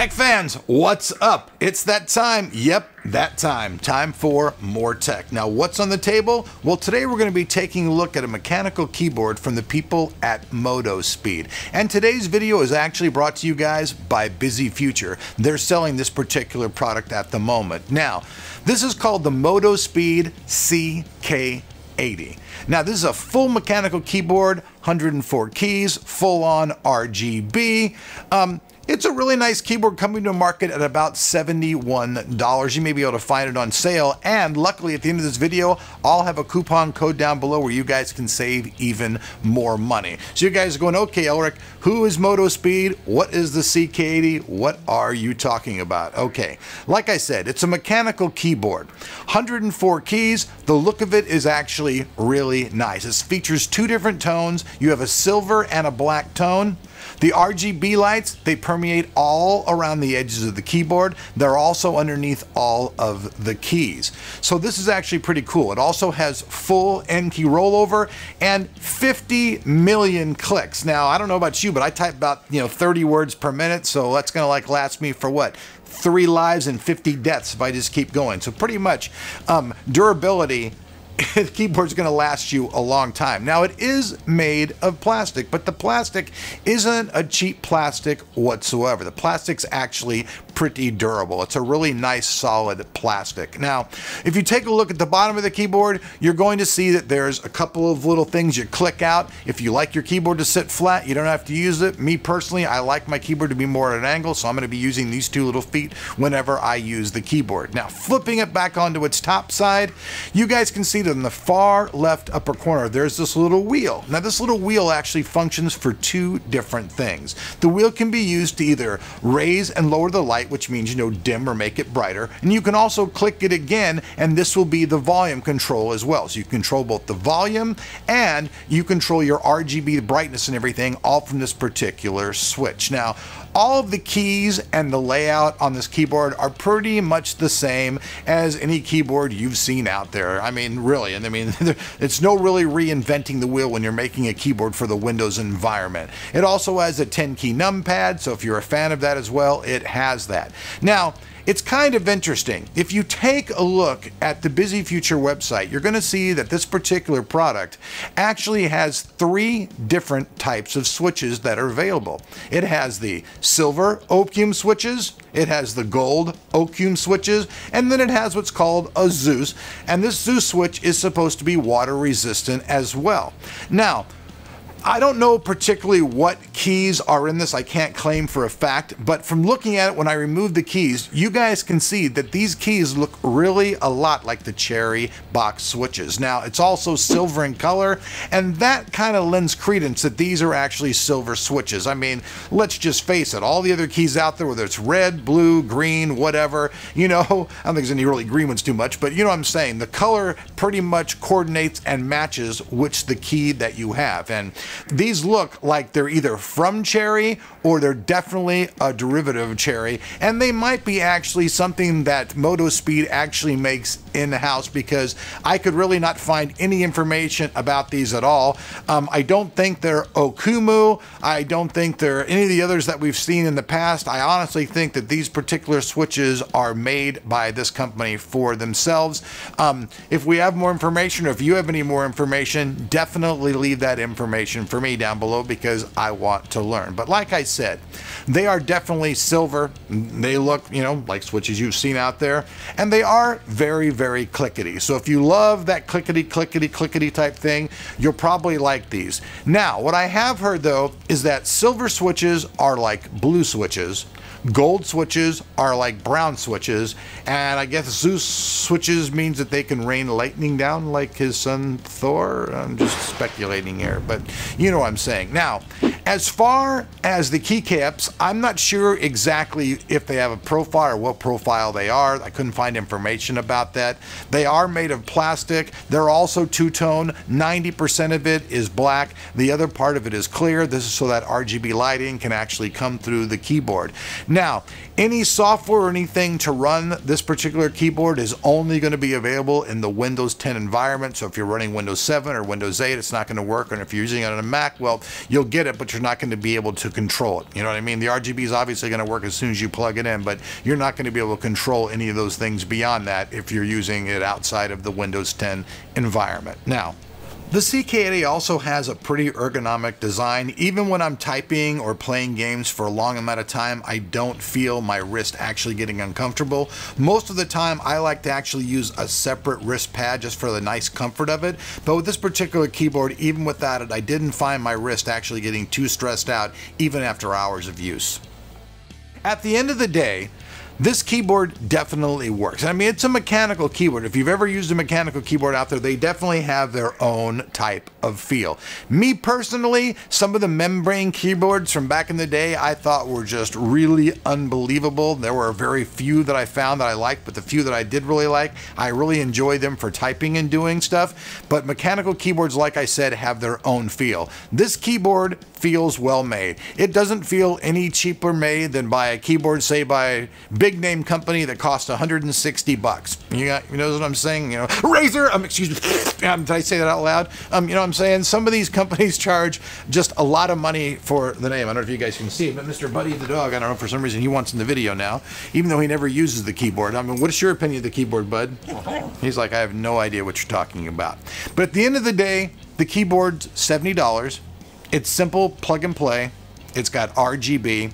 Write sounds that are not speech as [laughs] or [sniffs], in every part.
Tech fans, what's up? It's that time. Yep, that time. Time for more tech. Now, what's on the table? Well, today we're going to be taking a look at a mechanical keyboard from the people at MotoSpeed. And today's video is actually brought to you guys by Busy Future. They're selling this particular product at the moment. Now, this is called the MotoSpeed CK 80. Now, this is a full mechanical keyboard, 104 keys, full on RGB. Um, it's a really nice keyboard coming to market at about $71. You may be able to find it on sale. And luckily, at the end of this video, I'll have a coupon code down below where you guys can save even more money. So you guys are going, okay, Elric, who is Moto Speed? What is the CK80? What are you talking about? Okay, like I said, it's a mechanical keyboard. 104 keys. The look of it is actually really nice. It features two different tones. You have a silver and a black tone. The RGB lights, they permeate all around the edges of the keyboard. They're also underneath all of the keys. So this is actually pretty cool. It also has full N key rollover and 50 million clicks. Now, I don't know about you, but I type about, you know, 30 words per minute, so that's going to like last me for what? Three lives and 50 deaths if I just keep going. So pretty much um, durability the [laughs] keyboard's going to last you a long time. Now, it is made of plastic, but the plastic isn't a cheap plastic whatsoever. The plastic's actually pretty durable. It's a really nice solid plastic. Now, if you take a look at the bottom of the keyboard, you're going to see that there's a couple of little things you click out. If you like your keyboard to sit flat, you don't have to use it. Me personally, I like my keyboard to be more at an angle, so I'm going to be using these two little feet whenever I use the keyboard. Now, flipping it back onto its top side, you guys can see that in the far left upper corner, there's this little wheel. Now, this little wheel actually functions for two different things. The wheel can be used to either raise and lower the light which means, you know, dim or make it brighter. And you can also click it again, and this will be the volume control as well. So you control both the volume and you control your RGB brightness and everything all from this particular switch. Now, all of the keys and the layout on this keyboard are pretty much the same as any keyboard you've seen out there. I mean, really, and I mean, [laughs] it's no really reinventing the wheel when you're making a keyboard for the Windows environment. It also has a 10 key numpad, so if you're a fan of that as well, it has that. Now, it's kind of interesting. If you take a look at the Busy Future website, you're going to see that this particular product actually has three different types of switches that are available. It has the silver Okium switches, it has the gold Okium switches, and then it has what's called a Zeus. And this Zeus switch is supposed to be water resistant as well. Now, I don't know particularly what keys are in this. I can't claim for a fact, but from looking at it when I remove the keys, you guys can see that these keys look really a lot like the Cherry box switches. Now, it's also silver in color, and that kind of lends credence that these are actually silver switches. I mean, let's just face it, all the other keys out there, whether it's red, blue, green, whatever, you know, [laughs] I don't think there's any really green ones too much, but you know what I'm saying. The color pretty much coordinates and matches which the key that you have. And these look like they're either from cherry or they're definitely a derivative of cherry, and they might be actually something that MotoSpeed actually makes in the house because I could really not find any information about these at all. Um, I don't think they're Okumu. I don't think they're any of the others that we've seen in the past. I honestly think that these particular switches are made by this company for themselves. Um, if we have more information or if you have any more information, definitely leave that information for me down below because I want to learn. But like I said, they are definitely silver. They look, you know, like switches you've seen out there, and they are very, very clickety. So if you love that clickety, clickety, clickety type thing, you'll probably like these. Now, what I have heard though is that silver switches are like blue switches Gold switches are like brown switches, and I guess Zeus switches means that they can rain lightning down like his son Thor. I'm just speculating here, but you know what I'm saying. Now, as far as the keycaps, I'm not sure exactly if they have a profile or what profile they are. I couldn't find information about that. They are made of plastic. They're also two-tone. 90% of it is black. The other part of it is clear. This is so that RGB lighting can actually come through the keyboard. Now, any software or anything to run this particular keyboard is only going to be available in the Windows 10 environment. So if you're running Windows 7 or Windows 8, it's not going to work. And if you're using it on a Mac, well, you'll get it, but you're not going to be able to control it. You know what I mean? The RGB is obviously going to work as soon as you plug it in, but you're not going to be able to control any of those things beyond that if you're using it outside of the Windows 10 environment. Now, the CK80 also has a pretty ergonomic design. Even when I'm typing or playing games for a long amount of time, I don't feel my wrist actually getting uncomfortable. Most of the time, I like to actually use a separate wrist pad just for the nice comfort of it. But with this particular keyboard, even without it, I didn't find my wrist actually getting too stressed out, even after hours of use. At the end of the day, this keyboard definitely works. I mean, it's a mechanical keyboard. If you've ever used a mechanical keyboard out there, they definitely have their own type of feel. Me personally, some of the membrane keyboards from back in the day I thought were just really unbelievable. There were very few that I found that I liked, but the few that I did really like, I really enjoy them for typing and doing stuff. But mechanical keyboards, like I said, have their own feel. This keyboard feels well made. It doesn't feel any cheaper made than by a keyboard, say by a big name company that costs 160 bucks. You got, you know what I'm saying? You know, Razer. Um, excuse me. [sniffs] Um, did I say that out loud? Um, you know what I'm saying? Some of these companies charge just a lot of money for the name. I don't know if you guys can see it, but Mr. Buddy the dog. I don't know for some reason he wants in the video now, even though he never uses the keyboard. I mean, what's your opinion of the keyboard, Bud? He's like, I have no idea what you're talking about. But at the end of the day, the keyboard's seventy dollars. It's simple, plug and play. It's got RGB.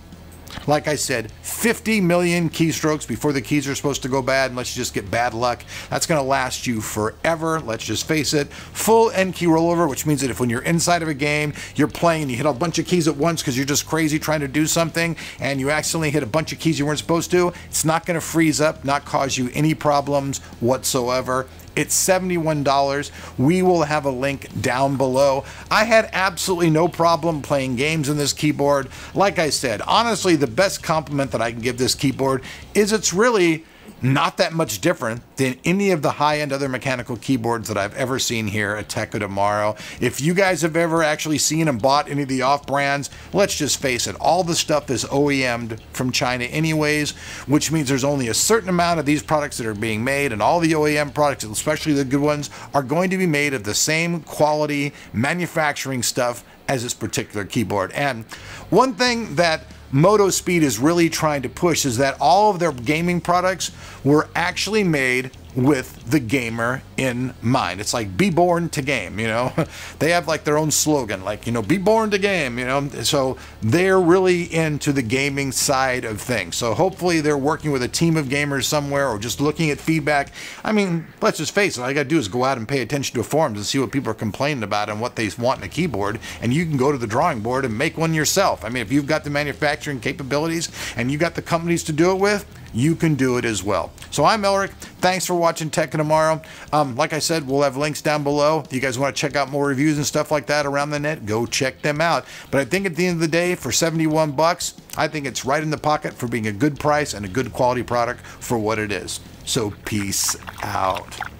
Like I said, 50 million keystrokes before the keys are supposed to go bad, unless let's just get bad luck. That's going to last you forever. Let's just face it. Full N key rollover, which means that if when you're inside of a game, you're playing and you hit a bunch of keys at once because you're just crazy trying to do something, and you accidentally hit a bunch of keys you weren't supposed to, it's not going to freeze up, not cause you any problems whatsoever. It's $71. We will have a link down below. I had absolutely no problem playing games in this keyboard. Like I said, honestly, the best compliment that I can give this keyboard is it's really not that much different than any of the high-end other mechanical keyboards that I've ever seen here at Tech of Tomorrow. If you guys have ever actually seen and bought any of the off-brands, let's just face it, all the stuff is OEM'd from China anyways, which means there's only a certain amount of these products that are being made, and all the OEM products, especially the good ones, are going to be made of the same quality manufacturing stuff as this particular keyboard. And one thing that MotoSpeed is really trying to push is that all of their gaming products were actually made with the gamer in mind. It's like be born to game, you know. [laughs] they have like their own slogan, like, you know, be born to game, you know. So they're really into the gaming side of things. So hopefully they're working with a team of gamers somewhere or just looking at feedback. I mean, let's just face it, all you gotta do is go out and pay attention to forums and see what people are complaining about and what they want in a keyboard. And you can go to the drawing board and make one yourself. I mean, if you've got the manufacturing capabilities and you got the companies to do it with, you can do it as well. So I'm Elric. Thanks for watching Tech Tomorrow. Um, like I said, we'll have links down below. If you guys want to check out more reviews and stuff like that around the net, go check them out. But I think at the end of the day, for 71 bucks, I think it's right in the pocket for being a good price and a good quality product for what it is. So peace out.